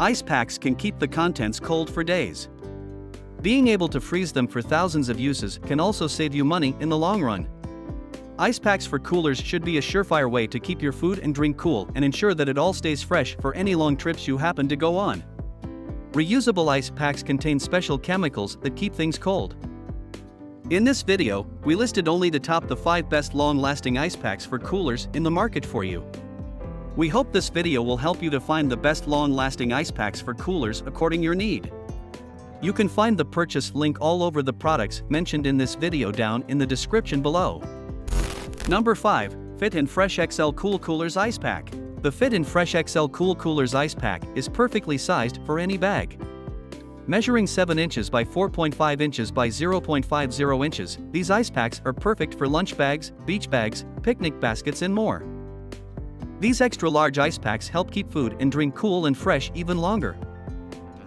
Ice packs can keep the contents cold for days. Being able to freeze them for thousands of uses can also save you money in the long run. Ice packs for coolers should be a surefire way to keep your food and drink cool and ensure that it all stays fresh for any long trips you happen to go on. Reusable ice packs contain special chemicals that keep things cold. In this video, we listed only the top the 5 best long-lasting ice packs for coolers in the market for you. We hope this video will help you to find the best long-lasting ice packs for coolers according your need. You can find the purchase link all over the products mentioned in this video down in the description below. Number 5, Fit and Fresh XL Cool Coolers Ice Pack. The Fit and Fresh XL Cool Coolers Ice Pack is perfectly sized for any bag. Measuring 7 inches by 4.5 inches by 0.50 inches, these ice packs are perfect for lunch bags, beach bags, picnic baskets and more. These extra large ice packs help keep food and drink cool and fresh even longer.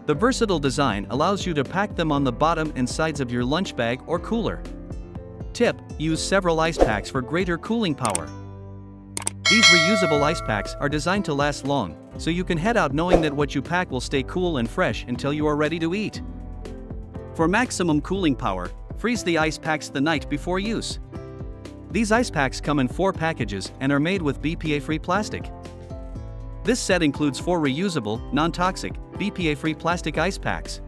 The versatile design allows you to pack them on the bottom and sides of your lunch bag or cooler. Tip, use several ice packs for greater cooling power. These reusable ice packs are designed to last long, so you can head out knowing that what you pack will stay cool and fresh until you are ready to eat. For maximum cooling power, freeze the ice packs the night before use. These ice packs come in four packages and are made with BPA-free plastic. This set includes four reusable, non-toxic, BPA-free plastic ice packs.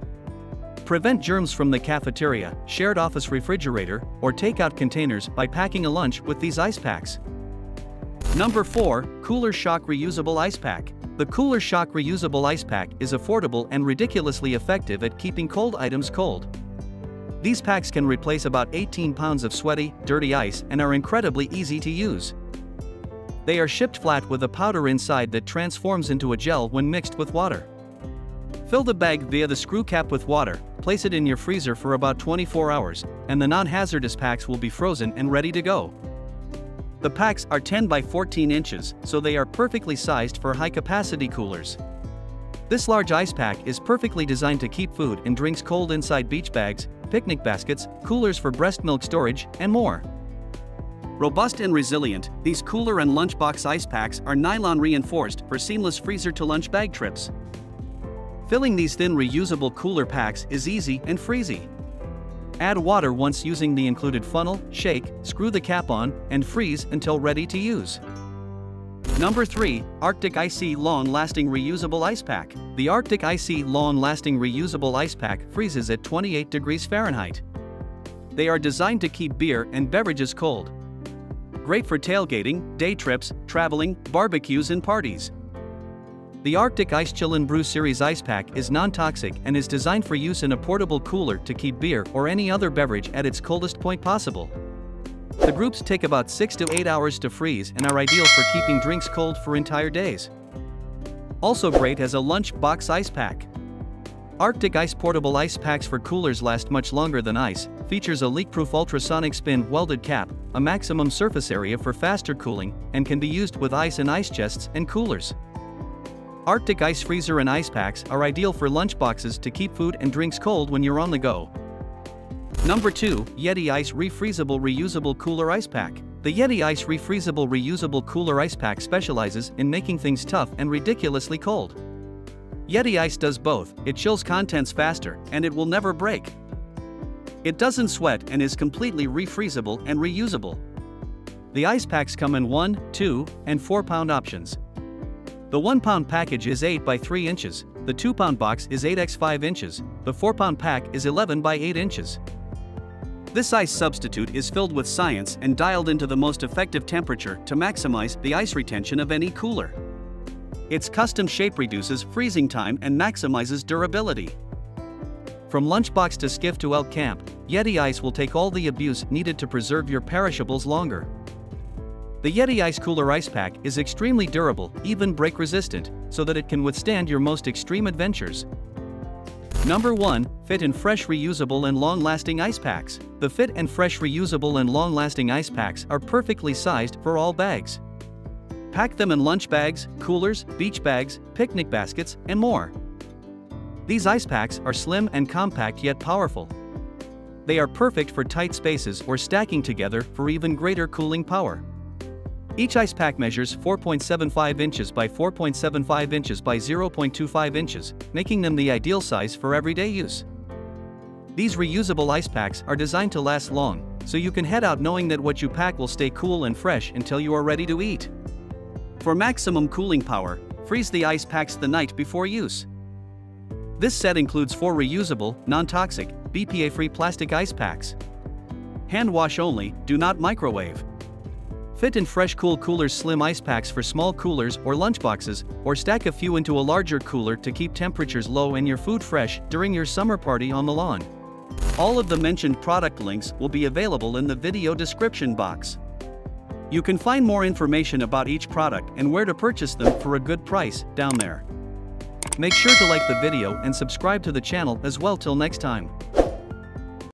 Prevent germs from the cafeteria, shared office refrigerator, or takeout containers by packing a lunch with these ice packs. Number 4, Cooler Shock Reusable Ice Pack. The Cooler Shock Reusable Ice Pack is affordable and ridiculously effective at keeping cold items cold. These packs can replace about 18 pounds of sweaty, dirty ice and are incredibly easy to use. They are shipped flat with a powder inside that transforms into a gel when mixed with water. Fill the bag via the screw cap with water, place it in your freezer for about 24 hours, and the non-hazardous packs will be frozen and ready to go. The packs are 10 by 14 inches, so they are perfectly sized for high-capacity coolers. This large ice pack is perfectly designed to keep food and drinks cold inside beach bags, picnic baskets, coolers for breast milk storage, and more. Robust and resilient, these cooler and lunchbox ice packs are nylon reinforced for seamless freezer to lunch bag trips. Filling these thin reusable cooler packs is easy and freezy. Add water once using the included funnel, shake, screw the cap on, and freeze until ready to use. Number 3, Arctic Icy Long Lasting Reusable Ice Pack. The Arctic Icy Long Lasting Reusable Ice Pack freezes at 28 degrees Fahrenheit. They are designed to keep beer and beverages cold. Great for tailgating, day trips, traveling, barbecues and parties. The Arctic Ice Chill and Brew Series Ice Pack is non-toxic and is designed for use in a portable cooler to keep beer or any other beverage at its coldest point possible. The groups take about 6 to 8 hours to freeze and are ideal for keeping drinks cold for entire days. Also great as a lunch box ice pack. Arctic Ice Portable Ice Packs for coolers last much longer than ice, features a leak-proof ultrasonic spin welded cap, a maximum surface area for faster cooling, and can be used with ice and ice chests and coolers. Arctic Ice Freezer and Ice Packs are ideal for lunch boxes to keep food and drinks cold when you're on the go. Number 2, Yeti Ice Refreezable Reusable Cooler Ice Pack. The Yeti Ice Refreezable Reusable Cooler Ice Pack specializes in making things tough and ridiculously cold. Yeti Ice does both, it chills contents faster, and it will never break. It doesn't sweat and is completely refreezable and reusable. The ice packs come in 1, 2, and 4 pound options. The 1 pound package is 8 by 3 inches, the 2 pound box is 8 x 5 inches, the 4 pound pack is 11 by 8 inches. This ice substitute is filled with science and dialed into the most effective temperature to maximize the ice retention of any cooler. Its custom shape reduces freezing time and maximizes durability. From lunchbox to skiff to elk camp, Yeti Ice will take all the abuse needed to preserve your perishables longer. The Yeti Ice Cooler Ice Pack is extremely durable, even break resistant, so that it can withstand your most extreme adventures. Number 1, Fit and Fresh Reusable and Long-Lasting Ice Packs. The Fit and Fresh Reusable and Long-Lasting Ice Packs are perfectly sized for all bags. Pack them in lunch bags, coolers, beach bags, picnic baskets, and more. These ice packs are slim and compact yet powerful. They are perfect for tight spaces or stacking together for even greater cooling power. Each ice pack measures 4.75 inches by 4.75 inches by 0.25 inches, making them the ideal size for everyday use. These reusable ice packs are designed to last long, so you can head out knowing that what you pack will stay cool and fresh until you are ready to eat. For maximum cooling power, freeze the ice packs the night before use. This set includes four reusable, non-toxic, BPA-free plastic ice packs. Hand wash only, do not microwave. Fit and Fresh cool coolers slim ice packs for small coolers or lunchboxes, or stack a few into a larger cooler to keep temperatures low and your food fresh during your summer party on the lawn. All of the mentioned product links will be available in the video description box. You can find more information about each product and where to purchase them for a good price down there. Make sure to like the video and subscribe to the channel as well till next time.